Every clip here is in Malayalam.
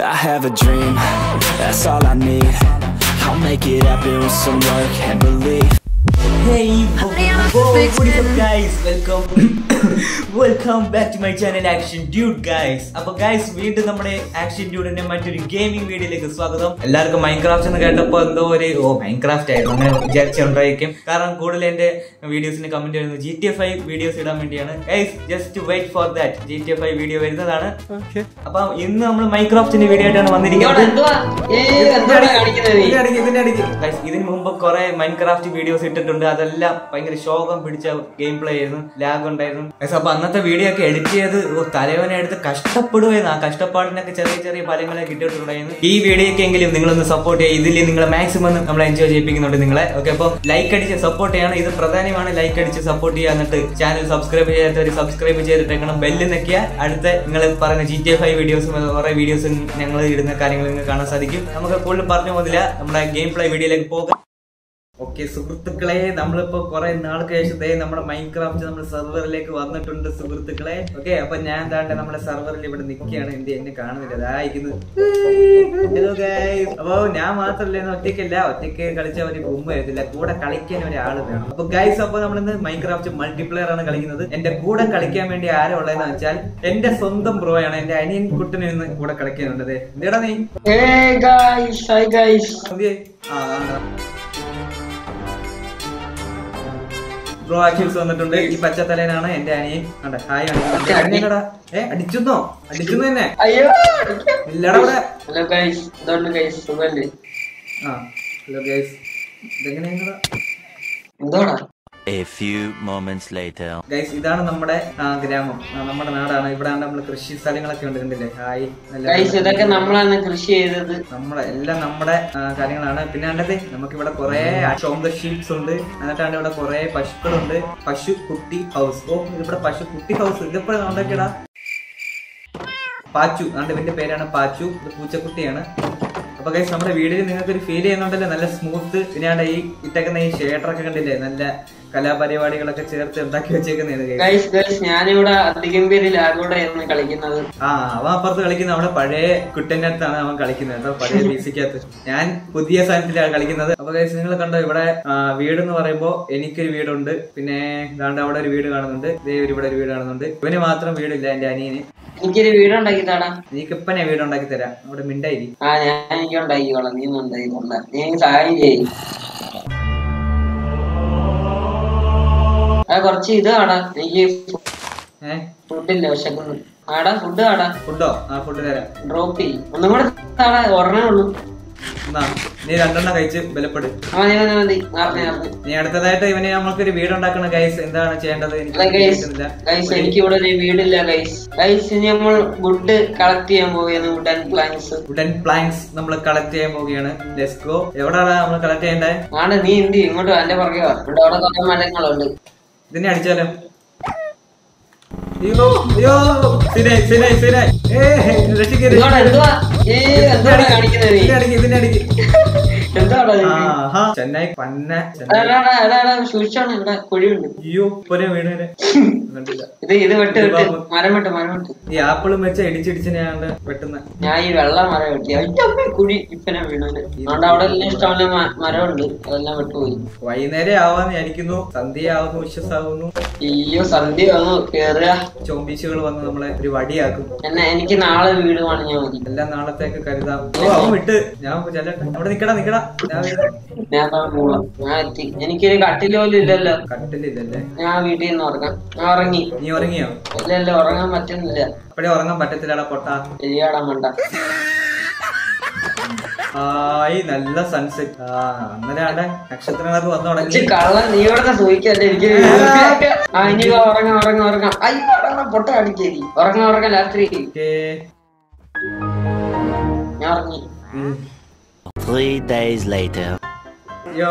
I have a dream, that's all I need. I'll make it happen with some work and belief. Hey, guys, welcome welcome back to my channel action dude guys അപ്പൊ ഗൈസ് വീണ്ടും നമ്മുടെ ആക്ഷൻ ഡ്യൂഡിന്റെ മറ്റൊരു ഗെയിമിംഗ് വീഡിയോയിലേക്ക് സ്വാഗതം. എല്ലാവർക്കും മൈൻക്രാഫ്റ്റ് എന്ന് കേട്ടപ്പോ എന്തോ ഒരു ഓ മൈൻക്രാഫ്റ്റ് ആയിരുന്നു അങ്ങനെ വിചാരിച്ചുണ്ടായിരിക്കും കാരണം കൂടുതൽ എന്റെ വീഡിയോസിന് കമന്റ് വരുന്നത് G T F I videos ഇടാൻ വേണ്ടിയാണ്. Guys just wait for that G T F I video വരുന്നതാണ്. അപ്പൊ ഇന്ന് നമ്മൾ മൈക്രോഫ്റ്റിന്റെ വീഡിയോ ആയിട്ടാണ് വന്നിരിക്കുന്നത്. ഇതിന് മുമ്പ് കുറെ മൈൻക്രാഫ്റ്റ് വീഡിയോസ് ഇട്ടിട്ടുണ്ട്. അതെല്ലാം ഭയങ്കര ശോകം പിടിച്ച ഗെയിം പ്ലേ ആയിരുന്നു. ലാഗ് ഉണ്ടായിരുന്നു. അപ്പൊ അന്നത്തെ വീഡിയോ ഒക്കെ എഡിറ്റ് ചെയ്ത് തലവനെ എടുത്ത് കഷ്ടപ്പെടുവായിരുന്നു ആ കഷ്ടപ്പാടിനൊക്കെ ചെറിയ ചെറിയ ഫലങ്ങളെ കിട്ടിയിട്ടുണ്ടായിരുന്നു ഈ വീഡിയോക്ക് എങ്കിലും നിങ്ങളൊന്ന് സപ്പോർട്ട് ചെയ്യുക ഇതിൽ നിങ്ങൾ മാക്സിമം നമ്മൾ എൻജോയ് ചെയ്യിപ്പിക്കുന്നുണ്ട് നിങ്ങളെ. ഓക്കെ അപ്പൊ ലൈക്ക് അടിച്ച് സപ്പോർട്ട് ചെയ്യണം. ഇത് പ്രധാനമാണ്. ലൈക്ക് അടിച്ച് സപ്പോർട്ട് ചെയ്യുക എന്നിട്ട് ചാനൽ സബ്സ്ക്രൈബ് ചെയ്യാത്തവർ സബ്സ്ക്രൈബ് ചെയ്തിട്ടേക്കണം. ബെല്ല് നിൽക്കുക അടുത്ത നിങ്ങൾ പറഞ്ഞ ജി ടി ഐ വീഡിയോസും കുറെ വീഡിയോസും ഞങ്ങൾ ഇടുന്ന കാര്യങ്ങൾ നിങ്ങൾക്ക് കാണാൻ സാധിക്കും. നമുക്ക് കൂടുതൽ പറഞ്ഞു പോകുന്നില്ല നമ്മുടെ ഗെയിം പ്ലേ വീഡിയോയിലേക്ക് പോകാം. ഓക്കെ സുഹൃത്തുക്കളെ നമ്മളിപ്പോ കുറെ നാൾക്ക് ശേഷം ദേ നമ്മുടെ മൈൻക്രാഫ്റ്റ് നമ്മുടെ സെർവറിലേക്ക് വന്നിട്ടുണ്ട് സുഹൃത്തുക്കളെ. ഓക്കെ അപ്പൊ ഞാൻ താണ്ടെ നമ്മുടെ സെർവറിൽ ഇവിടെ നിൽക്കുകയാണ്. എന്റെ എന്നെ കാണുന്നില്ല. ഹലോ ഗൈസ് അപ്പൊ ഞാൻ മാത്രല്ല ഒറ്റയ്ക്കല്ല. ഒറ്റയ്ക്ക് കളിച്ച ഒരു ബുമ്മ എത്തില്ല കൂടെ കളിക്കാൻ ഒരാൾ വേണം. അപ്പൊ ഗൈസ് അപ്പൊ നമ്മളിന്ന് മൈൻക്രാഫ്റ്റ് മൾട്ടിപ്ലെയർ ആണ് കളിക്കുന്നത്. എന്റെ കൂടെ കളിക്കാൻ വേണ്ടി ആരാ ഉള്ളതെന്ന് വെച്ചാൽ എന്റെ സ്വന്തം ബ്രോ ആണ്. എന്റെ അനിയൻ കുട്ടനെ ഇന്ന് കൂടെ കളിക്കാനുള്ളത് എന്താടാ നീ? ആ. ബ്രോ ആക്യൂസ് വന്നിട്ടുണ്ട്. ഈ പച്ചത്തലേനാണ് എന്റെ അനിയൻ. കണ്ട? ഹായ് അനിയനടാ ഏ അടിച്ചെന്നോ? അടിച്ചെന്നു തന്നെ. അയ്യോ. ഇല്ലടാ ഇവിടെ ഹലോ ഗൈസ് എന്തുകൊണ്ട് ഗൈസ് സുഖല്ലേ? ആ ഹലോ ഗൈസ്. ഇതെങ്ങനെയാ എന്തോടാ? A few moments later. Guys ഇതാണ് നമ്മുടെ ഗ്രാമം. നമ്മുടെ നാടാണ്. ഇവിടെ നമ്മൾ കൃഷി സ്ഥലങ്ങളൊക്കെ ഉണ്ട് കണ്ടില്ലേ? ഹായ്. ഗൈസ് ഇതൊക്കെ നമ്മളാണ് കൃഷി ചെയ്തത്. നമ്മളെ എല്ലാം നമ്മുടെ കാര്യങ്ങളാണ്. പിന്നെ കണ്ടത് നമുക്ക് ഇവിടെ കുറെ ഷോംദ ഷീറ്റ്സ് ഉണ്ട്. എന്നിട്ടാണ് ഇവിടെ കുറെ പശുക്കളുണ്ട് പശു കുട്ടി ഹൗസ് ഓ ഇവിടെ പശു കുട്ടി ഹൗസ് ഇതിപ്പോഴും ഉണ്ടാക്കിയടാ പാച്ചു. അതുകൊണ്ട് ഇവന്റെ പേരാണ് പാച്ചു. ഇത് പൂച്ചക്കുട്ടിയാണ്. അപ്പൊ കൈസ് നമ്മുടെ വീഡിയോയിൽ നിങ്ങൾക്ക് ഒരു ഫീൽ ചെയ്യുന്നുണ്ടല്ലോ. നല്ല സ്മൂത്ത് പിന്നെയാണ് ഈ ഇട്ടേക്കുന്ന ഈ ഷേഡറൊക്കെ കണ്ടില്ലേ? നല്ല കലാപരിപാടികളൊക്കെ ചേർത്ത് ഉണ്ടാക്കി വെച്ചേക്കുന്നത് ഞാനിവിടെ അധികം പേര് ലാഗോടായിരുന്നു കളിക്കുന്നത്. ആ അവൻ അപ്പുറത്ത് കളിക്കുന്ന അവിടെ പഴയ കുട്ടന്റെ അടുത്താണ് അവൻ കളിക്കുന്നത്. കേട്ടോ പഴയ ബീസിക്കകത്ത് ഞാൻ പുതിയ സാധനത്തിലാണ് കളിക്കുന്നത്. അപ്പൊ ഗൈസ് നിങ്ങൾ കണ്ടോ ഇവിടെ വീട് എന്ന് പറയുമ്പോ എനിക്കൊരു വീടുണ്ട്. പിന്നെ ഇതാണ്ട് അവിടെ ഒരു വീട് കാണുന്നുണ്ട്. ഇതേ ഇവിടെ ഒരു വീട് കാണുന്നുണ്ട്. ഇവന് മാത്രം വീടില്ല എന്റെ അനിയന്. എനിക്കൊരു വീട് ഉണ്ടാക്കിയതാടാ നീക്കിപ്പനെ വീട് ഉണ്ടാക്കി തരാം. അവിടെ മിണ്ടായി ആ ഞാൻ എനിക്ക് ഉണ്ടാക്കിക്കോളാം നീ ഒന്നും ഉണ്ടാക്കിക്കൊണ്ട. നീ സഹായം ചെയ്യും. ആ കുറച്ച് ഇത് ആടാ എനിക്ക് ഏഹ് ഫുഡില്ല വിശക്കുന്നു. ആടാ ഫുഡ് ആടാ. ഫുഡോ? ആ ഫുഡ് തരാം. ഡ്രോപ്പ് ചെയ്യും. ഒന്നും കൂടെ ആടാ ഒരെണ്ണേ ഉള്ളൂ. നീ രണ്ടെണ്ണം കഴിച്ച് ബലപ്പെടും. നീ അടുത്തതായിട്ട് ഇവന് ഒരു വീട് ഉണ്ടാക്കണം ഗൈസ് എന്താണ് ചെയ്യേണ്ടത്? എനിക്ക് ഇവിടെ ഒരു വീടില്ല ഗൈസ് ഗൈസ് ഇനി നമ്മൾ വുഡ് കളക്ട് ചെയ്യാൻ പോവുകയാണ് വുഡൻ പ്ലാന്റ്സ് വുഡൻ പ്ലാങ്സ് നമ്മൾ കളക്ട് ചെയ്യാൻ പോവുകയാണ്. ലെസ്കോ എവിടെയാണ് നമ്മൾ കളക്ട് ചെയ്യേണ്ടത് ആണ് നീ എന്ത്? ഇങ്ങോട്ട് എന്റെ പുറകെ വാ. ഇവിടെ അവിടെ കുറെ മരങ്ങളുണ്ട്. ഇതിനെ അടിച്ചാലോ അയ്യോ അയ്യോ സിനെ സിനെ സിനെ ഏ രക്ഷിക്കരുത് ഇതിനെ അടിക്ക് ഇതിനെ അടിക്ക് ചെന്നൈ പന്ന അയ്യോ പൊരെ വീണ് കണ്ടില്ല. ഈ ആപ്പിളും വെച്ച് ഇടിച്ചിടിച്ചിനെയാണ് വെട്ടുന്ന. ഞാൻ ഈ വെള്ള മരം വെട്ടി. അതിന്റെ കുഴി ഇപ്പനെ വീണത് അതുകൊണ്ട് അവിടെ എല്ലാം ഇഷ്ടമുള്ള മരമുണ്ട്. അതെല്ലാം വെട്ടുപോയി. വൈകുന്നേരം ആവാന്ന് വിചാരിക്കുന്നു. സന്ധ്യ ആവുന്നു വിശ്വസാവുന്നു അയ്യോ സന്ധ്യ വന്നു. കേറുക. ചോമ്പീശുകൾ വന്ന് നമ്മളെ ഒരു വടിയാക്കും എന്നാ എനിക്ക് നാളെ വീട് പണിഞ്ഞാൽ മതി. എല്ലാം നാളത്തേക്ക് കരുതാം. ഓ അവൻ വിട്ട്. ഞാൻ ചെല്ലട്ടെ. അവിടെ നിക്കടാ നിക്കടാ. ഞാൻ ഞാൻ ഞാൻ എത്തി. എനിക്കൊരു കട്ടിൽ പോലും ഇല്ലല്ലോ. കട്ടിലില്ലല്ലേ? ഞാൻ വീട്ടിൽ നിന്ന് ഉറങ്ങാം. ഞാൻ ഉറങ്ങി നീ ഉറങ്ങിയോ? ഇല്ല ഇല്ല ഉറങ്ങാൻ പറ്റുന്നില്ല. അപ്പഴേ ഉറങ്ങാൻ പറ്റത്തില്ലടാ പൊട്ട. ശരിയാടാ മണ്ട. ആയി നല്ല സൺസെറ്റ് ആ അന്നേരാണ് നക്ഷത്രങ്ങളൊക്കെ വന്നു തുടങ്ങി കള്ള നീ ഇവിടെ സൂചിക്കല്ലേ എനിക്ക് ആ ഇനി ഉറങ്ങാം ഉറങ്ങാം ഉറങ്ങാം. അയ്യോ ഉറങ്ങാം പൊട്ട അടിക്കേരി ഉറങ്ങാം ഉറങ്ങാം രാത്രി. ഞാൻ ഉറങ്ങി. ഉം. Three days later. യോ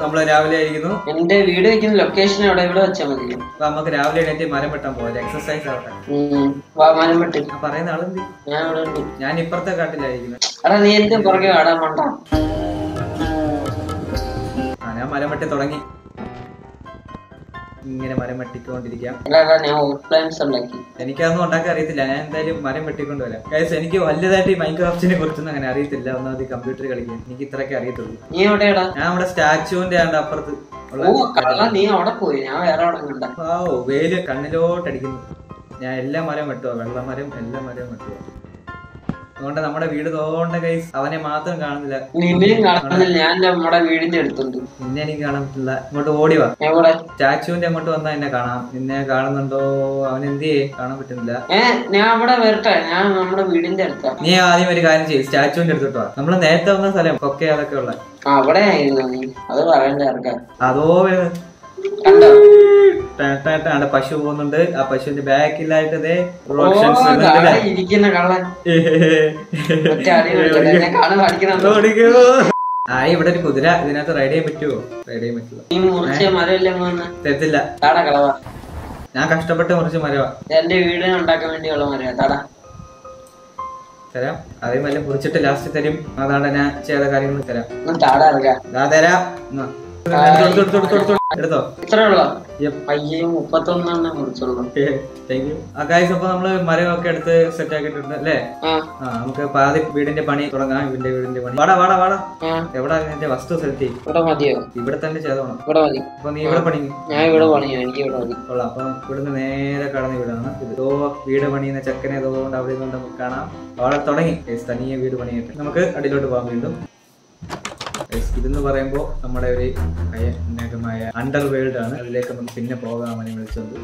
നമ്മൾ രാവിലെ ആയിരിക്കുന്നു. എന്റെ വീട് വെക്കുന്ന ലൊക്കേഷൻ അവിടെ ഇവിടെ വെച്ചാൽ മതി. അപ്പൊ നമുക്ക് രാവിലെ എണീറ്റ് മരം വെട്ടാൻ പോകാം എക്സസൈസ് ആവട്ടെ. വിട്ട്. പറയുന്ന ആളെന്ത് ഞാൻ ഇവിടെ ഉണ്ട്. ഞാൻ ഇപ്പുറത്തെ കാട്ടിലായിരിക്കുന്നു എടാ നീ എന്ത് പുറകെ ആടാ മണ്ട ആ ഞാൻ മരം വെട്ടി തുടങ്ങി. ഇങ്ങനെ മരം വെട്ടിക്കൊണ്ടിരിക്കാം. എനിക്കതൊന്നും ഉണ്ടാക്കാൻ അറിയത്തില്ല. ഞാൻ എന്തായാലും മരം വെട്ടിക്കൊണ്ട് വരാം ഗൈസ് എനിക്ക് വലുതായിട്ട് ഈ മൈക്രോഫ്റ്റിനെ കുറിച്ചൊന്നും അങ്ങനെ അറിയത്തില്ല. ഒന്നാമത് കമ്പ്യൂട്ടർ കളിക്കാൻ. എനിക്ക് ഇത്രയൊക്കെ അറിയത്തുള്ളൂ. നീ എവിടെയാടാ? ഞാൻ നമ്മുടെ സ്റ്റാച്ചുവിന്റെ ആണ്ട് അപ്പുറത്ത്. നീ അവിടെ പോയി. ഞാൻ വേറെ അവിടെ വെയിൽ കണ്ണിലോട്ടടിക്കുന്നു. ഞാൻ എല്ലാ മരം വെട്ടുക വെള്ളമരം എല്ലാ മരം വെട്ടുക അതുകൊണ്ട് നമ്മുടെ വീട് തോണ്ട കൈസ് അവനെ മാത്രം കാണുന്നില്ല. നിന്നെയും കാണുന്നില്ല. ഞാൻ നമ്മുടെ വീടിന്റെ അടുത്തുണ്ട്. നിന്നെ എനിക്ക് കാണാൻ പറ്റില്ല ഇങ്ങോട്ട് ഓടി വാ. സ്റ്റാച്ചുവിന്റെ അങ്ങോട്ട് വന്നാ എന്നെ കാണാം. നിന്നെ കാണുന്നുണ്ടോ? അവൻ എന്ത് ചെയ്യേ? കാണാൻ പറ്റുന്നില്ല. ഞാൻ അവിടെ വരട്ടെ. ഞാൻ നമ്മുടെ വീടിന്റെ അടുത്താ. നീ ആദ്യം ഒരു കാര്യം ചെയ്യും. സ്റ്റാച്ചുവിന്റെ അടുത്തോട്ട് നമ്മൾ നേരത്തെ വന്ന സ്ഥലം ഒക്കെ അതൊക്കെ ഉള്ള. അവിടെ ആയിരുന്നു നീ. അത് പറയണ്ട അതോ കണ്ടോ? ടാ, ടാ, ടാ, പശു പോകുന്നുണ്ട്. ആ പശുവിന്റെ ബാക്കിലായിട്ട് ഇതേ ഇരിക്കുന്ന കള്ളൻ. ഓടിക്കോ. ആ ഇവിടെ ഒരു കുതിര. ഇതിനകത്ത് റൈഡ് ചെയ്യാൻ പറ്റുമോ റൈഡ് ചെയ്യാൻ കളവാ. ഞാൻ കഷ്ടപ്പെട്ട് മുറിച്ച് മരവാ. എന്റെ വീട് ഉണ്ടാക്കാൻ വേണ്ടിയുള്ള മരവാ. താടാ. തരാം. അതേ വല്ല മുറിച്ചിട്ട് ലാസ്റ്റ് തരും. അതാണ് ഞാൻ ചെയ്ത കാര്യങ്ങൾ തരാം. തരാം. എടുത്തോ, എടുത്തോ, എടുത്തോ, എടുത്തോ, എടുത്തോ ഇത്രേ ഉള്ളോ Yep. അയ്യേ മുപ്പത്തൊന്നെണ്ണം മുറിച്ചുള്ളൂ താങ്ക് യു ആ കാര്യം അപ്പൊ നമ്മൾ മരമൊക്കെ എടുത്ത് സെറ്റ് ആക്കിയിട്ടുണ്ട് അല്ലേ? നമുക്ക് പാതി വീടിന്റെ പണി തുടങ്ങാം ഇവന്റെ വീടിന്റെ പണി. വാടാ വാടാ വാടാ. എവിടാ നിന്റെ വസ്തു സെലക്ട് ഇവിടെ മതിയോ? ഇവിടെ തന്നെ ചെയ്തോണം. ഇവിടെ മതി. അപ്പൊ നീ ഇവിടെ പണി ഞാൻ ഇവിടെ പണിയോ എനിക്ക് ഇവിടെ മതി. കൊള്ളാം. അപ്പൊ ഇവിടുന്ന് നേരെ കടന്ന് വീടാണ്. ഇത് ഇതോ വീട് പണിയുന്ന ചെക്കനെ ഇതുകൊണ്ട് അവിടെ നിന്ന് നമുക്ക് കാണാം. അവിടെ തുടങ്ങി. തനിയെ വീട് പണിയിട്ട് നമുക്ക് അടിയിലോട്ട് പോകാൻ വീണ്ടും. ഇതെന്ന് പറയുമ്പോൾ നമ്മുടെ ഒരു അയനകമായ അണ്ടർ വേൾഡ് ആണ്. അതിലേക്ക് നമുക്ക് പിന്നെ പോകാമെന്ന് വിളിച്ചത്.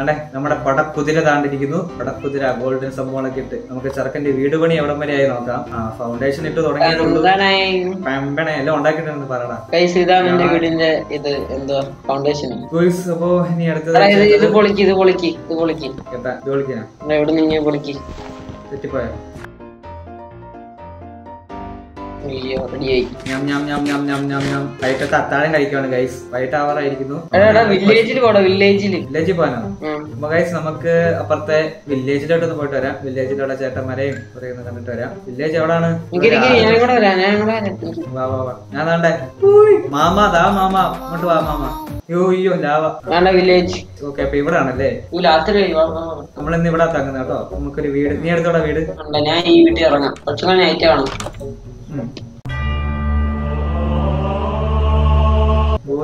ആണേ നമ്മുടെ പടക്കുതിര താണ്ടിരിക്കുന്നു. പടക്കുതിര ഗോൾഡൻ സംഭവങ്ങളൊക്കെ ഇട്ട് നമുക്ക് ചെറുക്കന്റെ വീട് പണി എവിടം വരെയായി നോക്കാം. ആ ഫൗണ്ടേഷൻ ഇട്ട് തുടങ്ങിയിട്ടുണ്ട് എല്ലാം എന്റെ വീടിന്റെ ഇത് എന്തോ ഫൗണ്ടേഷൻ അപ്പോ ഇനി അടുത്തത് ഇത് ഇത് പൊളിക്ക് ഇത് പൊളിക്ക് ഇത് പൊളിക്ക്. കേട്ടാ ഇത് വിളിക്കാനാ ഇവിടെ എവിടെ നിന്ന് പൊളിക്ക്? തെറ്റിപ്പോയ? അയ്യോ റെഡിയായി. ഞാൻ ഞാൻ ഞാൻ ഞാൻ ഞാൻ ഞാൻ ഞാൻ വൈകിട്ടത്തെ അത്താഴം കഴിക്കുകയാണ് ഗൈസ് വൈകിട്ട് ആവാറായിരിക്കുന്നു. വില്ലേജിൽ പോടാ വില്ലേജിൽ വില്ലേജിൽ പോകാനോ അപ്പൊ ഗൈസ് നമുക്ക് അപ്പുറത്തെ വില്ലേജിലോട്ട് ഒന്ന് പോയിട്ട് വരാം. വില്ലേജിലുള്ള ചേട്ടന്മാരെയും കുറെ ഒന്ന് കണ്ടിട്ട് വരാം. വില്ലേജ് എവിടാണ്? വാ വാ വാ. ഞാൻ താണ്ടേ മാമ ദാ മാമ. ഇങ്ങോട്ട് വാ മാമ. അയ്യോ ലാവ വില്ലേജ് ഓക്കെ അപ്പൊ ഇവിടെ ആണല്ലേ. നമ്മൾ ഇന്ന് ഇവിടെ തങ്ങുന്ന കേട്ടോ. നമുക്കൊരു വീട്. നീ എടുത്തോടാ വീട്? ഞാൻ ഈ വീട്ടിൽ ഇറങ്ങാം. കുറച്ചുകൂടെ നൈറ്റ്. ഓ,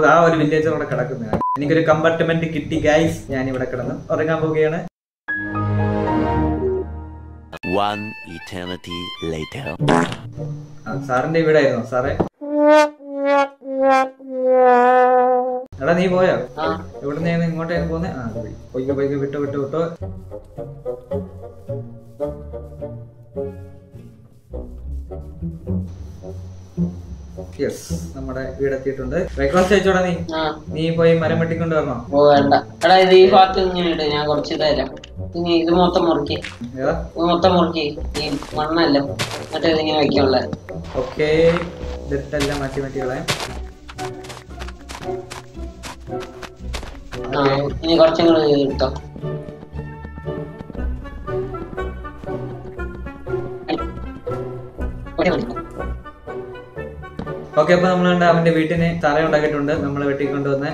ആ ഒരു വില്ലേജ് അവിടെ കിടക്കുന്ന. എനിക്കൊരു കമ്പാർട്ട്മെന്റ് കിട്ടി ഗൈസ് ഞാൻ ഇവിടെ കിടന്ന്. ഉറങ്ങാൻ പോവുകയാണ്. സാറിന്റെ ഇവിടെ ആയിരുന്നു സാറേ. എടാ നീ പോയോ? ആ. എവിടെ നിന്ന് ഇങ്ങോട്ടേക്ക് പോന്നെ? ആ പോയി പോയി വിട്ടോ വിട്ടോ വിട്ടോ. യെസ് നമ്മുടെ വീടെത്തിയിട്ടുണ്ട് ബ്രേക്ക്ഫാസ്റ്റ് കഴിച്ചോടാ നീ? നീ പോയി മരം വെട്ടിക്കൊണ്ട് വരണോ ഓ വേണ്ട. എടാ ഇത് ഈ ഭാഗത്ത് ഇങ്ങനെ ഇട് ഞാൻ കുറച്ച് തരാം. ഇനി ഇത് മൊത്തം മുറുക്കി. ഇത് മൊത്തം മുറുക്കി. ഈ മണ്ണല്ല? മറ്റേ ഇതിങ്ങനെ വെക്കാനുള്ള ഓക്കെ. ഇതിട്ടെല്ലാം മാറ്റി മാറ്റി കളയാം. ഇനി കുറച്ചും കൂടെ എടുത്തോ. ഓക്കെ അപ്പൊ നമ്മൾ കണ്ട അവന്റെ വീട്ടിന് തറ ഉണ്ടാക്കിയിട്ടുണ്ട്. നമ്മൾ വെട്ടിക്കൊണ്ടുവന്ന്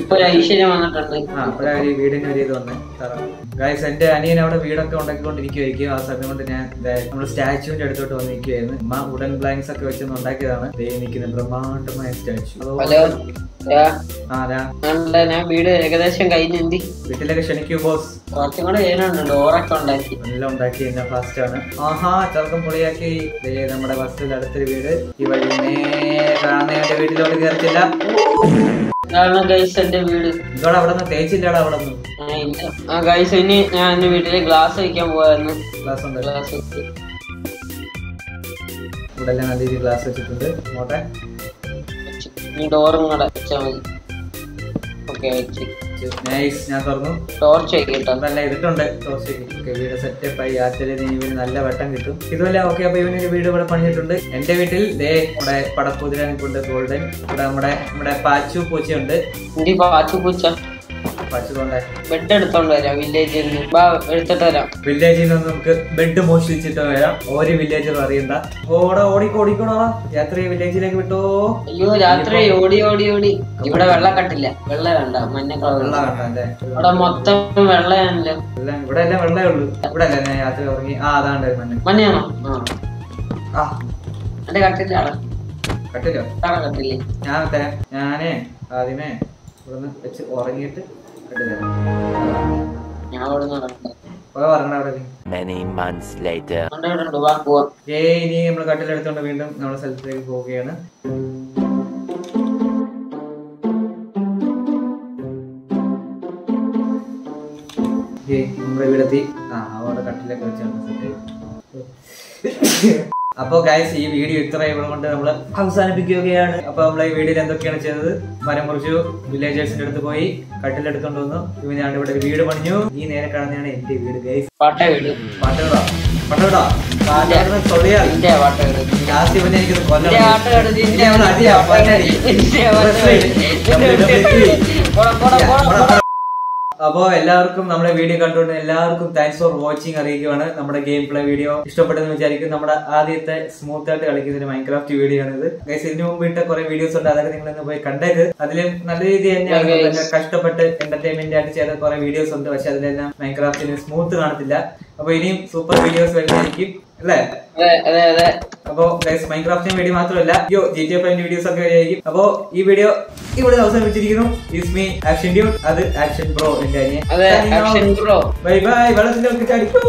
ഇപ്പൊ ഐശ്വര്യം വന്നിട്ടുണ്ട്. ആ അപ്പൊ ഒരു വീടിന് ഒരു ഇത് വന്ന് തറ. ഗായ്സ് എന്റെ അനിയൻ അവിടെ വീടൊക്കെ ഉണ്ടാക്കിക്കൊണ്ടിരിക്കുകയായിരിക്കും ആ സമയം കൊണ്ട് ഞാൻ നമ്മുടെ സ്റ്റാച്ചുവിന്റെ അടുത്തോട്ട് വന്നിരിക്കുകയായിരുന്നു അമ്മ ഉടൻ ബ്ലാങ്ക്സ് ഒക്കെ വെച്ചൊന്ന് ഉണ്ടാക്കിയതാണ്. നിൽക്കുന്ന ബ്രഹ്മാണ്ഡമായ സ്റ്റാച്ചു ഹലോ ഞാൻ വീട് ഏകദേശം കഴിഞ്ഞ് വീട്ടിലൊക്കെ ക്ഷണിക്കൂ ബോസ് കുറച്ചും കൂടെ ചെയ്യാനുണ്ട് ഡോറൊക്കെ ഉണ്ടാക്കി. എല്ലാം ഉണ്ടാക്കി എന്നെ ഫാസ്റ്റ് ആണ്. ആഹാ ചെറുക്കം പൊളിയാക്കി. നമ്മുടെ ബസ്സിൽ അടുത്തൊരു വീട്. ഈ വഴി നേരെ കാണുന്നവന്റെ വീട്ടിലോട്ട് കയറത്തില്ല എന്റെ വീട്. ഇതോടെ അവിടെ നിന്ന് തേച്ചില്ലടാ അവിടെ നിന്ന് ഗൈസ് ഇനി ഞാൻ എന്റെ വീട്ടിൽ ഗ്ലാസ് വയ്ക്കാൻ പോവായിരുന്നു. ഗ്ലാസ് ഉണ്ട്. ഗ്ലാസ് ഇവിടെ ഞാൻ നല്ല രീതിയിൽ ഗ്ലാസ് വെച്ചിട്ടുണ്ട്. നോട്ടെ ഈ ഡോറും കൂടെ വെച്ചാൽ മതി. ഓക്കെ നൈസ് ഞാൻ തുറന്നു. ടോർച്ച് നല്ല അതല്ല ടോർച്ച് ഓക്കെ വീട് സെറ്റപ്പ് ആയി. ആറ്റൽ ഇവന് നല്ല വെട്ടം കിട്ടും. ഇതുപോലെ ഓക്കെ അപ്പൊ ഇവനൊരു വീട് ഇവിടെ പണിഞ്ഞിട്ടുണ്ട് എന്റെ വീട്ടിൽ ദേ നമ്മുടെ പടപ്പുതിര നിൽപ്പുണ്ട് ഗോൾഡൻ ഇവിടെ നമ്മുടെ നമ്മുടെ പാച്ചു പൂച്ചയുണ്ട്. പാച്ചു പൂച്ച. ബെഡ് എടുത്തോണ്ട് വരാം വില്ലേജിൽ നിന്ന് വാ എടുത്തിട്ട് വരാം. വില്ലേജിൽ നിന്ന് നമുക്ക് ബെഡ് മോഷ്ടിച്ചിട്ട് വരാം. ഒരു വില്ലേജർ അറിയണ്ട. ഓടാ ഓടിക്കോടിക്കണോ ഓടിക്കോടാ. രാത്രി വില്ലേജിലേക്ക് വിട്ടോ. അയ്യോ രാത്രി ഓടി ഓടി ഓടി. ഇവിടെ വെള്ള വേണ്ട മഞ്ഞ കളർ വെള്ള കണ്ടല്ലേ ഇവിടെ മൊത്തം വെള്ളയാണല്ലോ ഇവിടെ എല്ലാം വെള്ളേ ഉള്ളൂ. ഇവിടെ അല്ലേ രാത്രി ഉറങ്ങി? ആ അതാണ്ട് മണ്ണ് മഞ്ഞയാണോ? ആ. ആ. എന്റെ കട്ടില്ല. ആളെ കട്ടില്ലോ കട്ടില്ലേ ഞാൻ ഞാനേ ആദ്യമേ ഇവിടുന്ന് വെച്ച് ഉറങ്ങിയിട്ട് ഇനി നമ്മൾ കട്ടിലെടുത്തോണ്ട് വീണ്ടും നമ്മുടെ സ്ഥലത്തേക്ക് പോവുകയാണ്. നമ്മുടെ ഇവിടെത്തി ആ അവിടെ കട്ടിലൊക്കെ വെച്ചാണ് അപ്പൊ ഗൈസ് ഈ വീഡിയോ ഇത്ര ഇവിടെ കൊണ്ട് നമ്മൾ അവസാനിപ്പിക്കുകയാണ്. അപ്പൊ നമ്മൾ ഈ വീഡിയോയിൽ എന്തൊക്കെയാണ് ചെയ്തത്? മരം മുറിച്ചു വില്ലേജേഴ്സിന്റെ അടുത്ത് പോയി കട്ടിലെടുത്തോണ്ട് വന്നു. ഇവ ഞാൻ ഇവിടെ വീട് പണിഞ്ഞു. ഈ നേരെ കാണുന്നതാണ് എന്റെ വീട് ഗൈസ് പാട്ട വീട് പാട്ടുകളോ പാട്ടുകളോ പാട്ടുകൾ തൊള്ളിയാൽ നിന്റെ പാട്ട വീട് ലാസ്റ്റ് ഇവനെ എനിക്കിത് നിന്റെ കൊല്ലണം പാട്ട വീട് നിന്റെ ഇനി അവൻ അടിയാ, പല്ലടി. നിന്റെ പാട്ട വീട്. WWE. പോടാ, പോടാ, പോടാ, പോടാ. അപ്പോ എല്ലാവർക്കും നമ്മുടെ വീഡിയോ കണ്ടുകൊണ്ട് എല്ലാവർക്കും താങ്ക്സ് ഫോർ വാച്ചിങ് അറിയിക്കുകയാണ് നമ്മുടെ ഗെയിം പ്ലേ വീഡിയോ ഇഷ്ടപ്പെട്ടെന്ന് വിചാരിക്കും നമ്മുടെ ആദ്യത്തെ സ്മൂത്ത് ആയിട്ട് കളിക്കുന്ന ഒരു മൈൻക്രാഫ്റ്റ് വീഡിയോ ആണിത് ഗൈസ് ഇതിനു മുമ്പ് ഇട്ട കുറെ വീഡിയോസ് ഉണ്ട് അതൊക്കെ നിങ്ങൾ ഇന്ന് പോയി കണ്ടേക്ക് അതിലും നല്ല രീതി തന്നെയാണ് കഷ്ടപ്പെട്ട് എന്റർടൈൻമെന്റ് ആയിട്ട് ചെയ്ത കുറെ വീഡിയോസ് ഉണ്ട് പക്ഷെ അതിലെല്ലാം മൈൻക്രാഫ്റ്റിന് സ്മൂത്ത് കാണത്തില്ല അപ്പൊ ഇനിയും സൂപ്പർ വീഡിയോസ് വരുന്നതായിരിക്കും അല്ലേ അപ്പോ ഗൈസ് വേണ്ടി വീഡിയോ മാത്രമല്ല ജി ടി എഫ് വീഡിയോസ് ഒക്കെ വരുമായിരിക്കും അപ്പോ ഈ വീഡിയോ ഇവിടെ അവസാനിപ്പിച്ചിരിക്കുന്നു. ആക്ഷൻ ഡ്യൂട്ട് അത് ആക്ഷൻ പ്രോ എന്റെ ബ്രോ ബൈ ബൈ വെള്ളത്തിലൊക്കെ ചാടിക്കോ